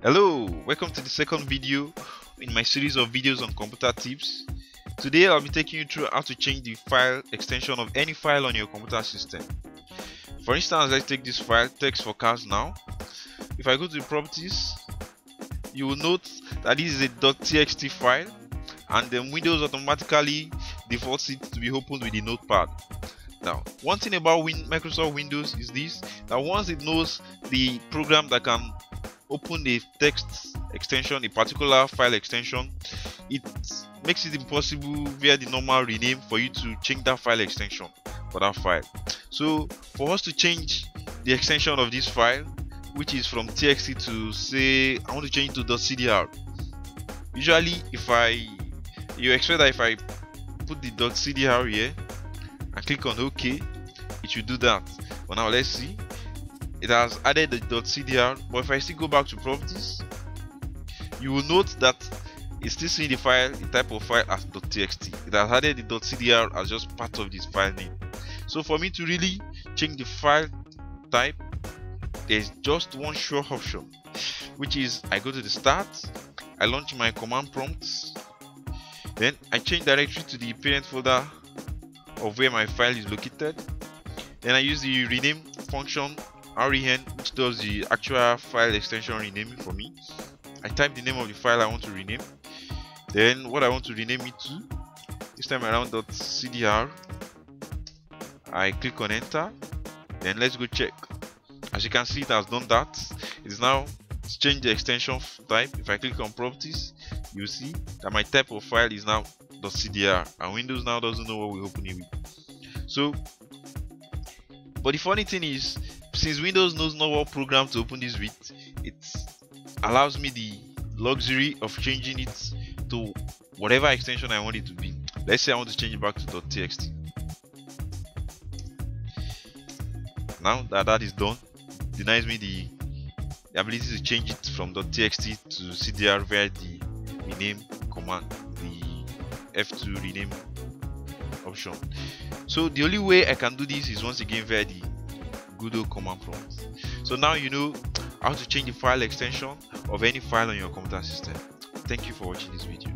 Hello, welcome to the second video in my series of videos on computer tips. Today I'll be taking you through how to change the file extension of any file on your computer system. For instance, let's take this file text for cars now. If I go to the properties, you will note that this is a .txt file and then Windows automatically defaults it to be opened with the notepad. Now, one thing about Win Microsoft Windows is this that once it knows the program that can open a text extension, a particular file extension, it makes it impossible via the normal rename for you to change that file extension for that file. So for us to change the extension of this file, which is from txt to say I want to change to .cdr. Usually, if I you expect that if I put the .cdr here and click on OK, it should do that. But now let's see it has added the .cdr but if I still go back to properties you will note that it's still seeing the file the type of file as .txt it has added the .cdr as just part of this file name. So for me to really change the file type there's just one sure option which is I go to the start I launch my command prompts then I change directory to the parent folder of where my file is located. Then I use the rename function ren which does the actual file extension renaming for me. I type the name of the file I want to rename. Then what I want to rename it to this time around .cdr I click on enter. Then let's go check. As you can see it has done that. It is now changed the extension type. If I click on properties you see that my type of file is now .cdr and Windows now doesn't know what we're opening with. So but the funny thing is since Windows knows not what program to open this with, it allows me the luxury of changing it to whatever extension I want it to be. Let's say I want to change it back to .txt. Now that that is done, denies me the, the ability to change it from .txt to CDR via the rename command, the F2 rename option. So the only way I can do this is once again via the old command prompt. So now you know how to change the file extension of any file on your computer system. Thank you for watching this video.